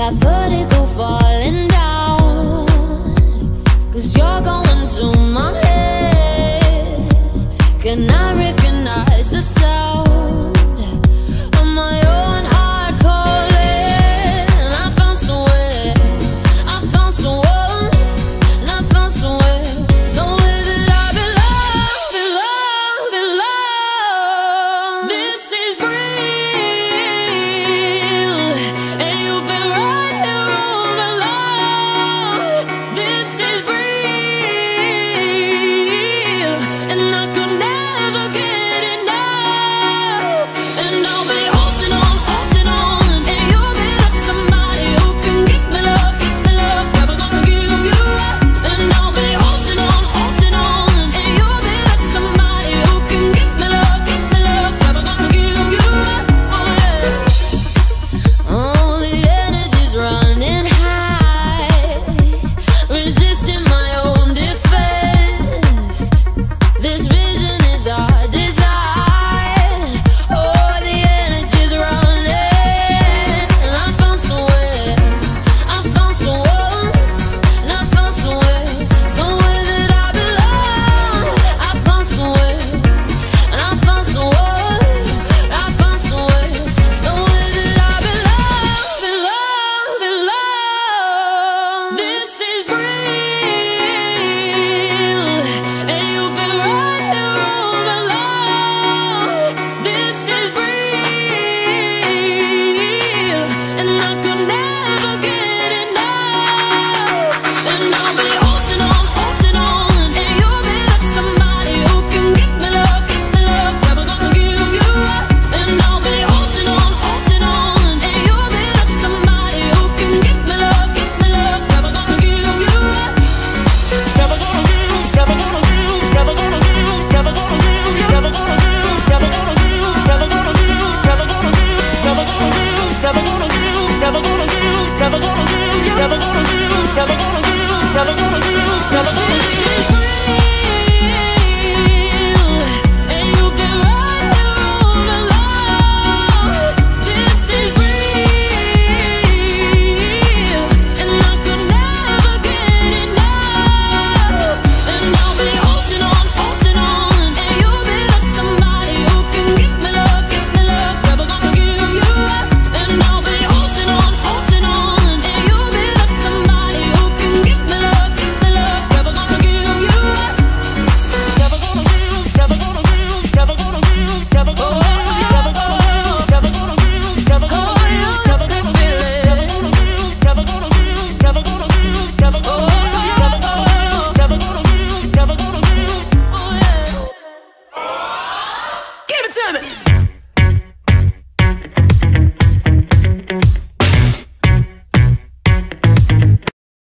got vertical falling